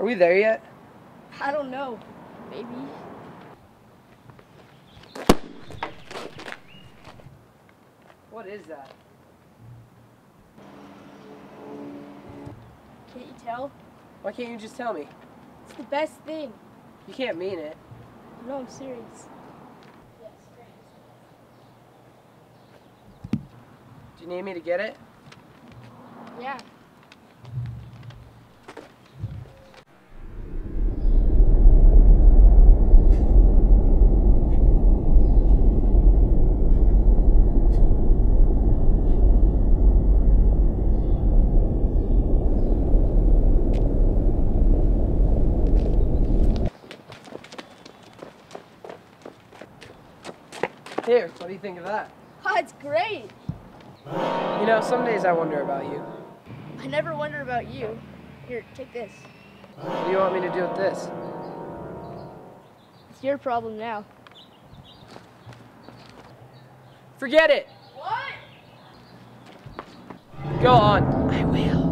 Are we there yet? I don't know. Maybe. What is that? Can't you tell? Why can't you just tell me? It's the best thing. You can't mean it. No, I'm serious. Do you need me to get it? Yeah. Here, what do you think of that? Oh, it's great. You know, some days I wonder about you. I never wonder about you. Here, take this. What do you want me to do with this? It's your problem now. Forget it! What? Go on. I will.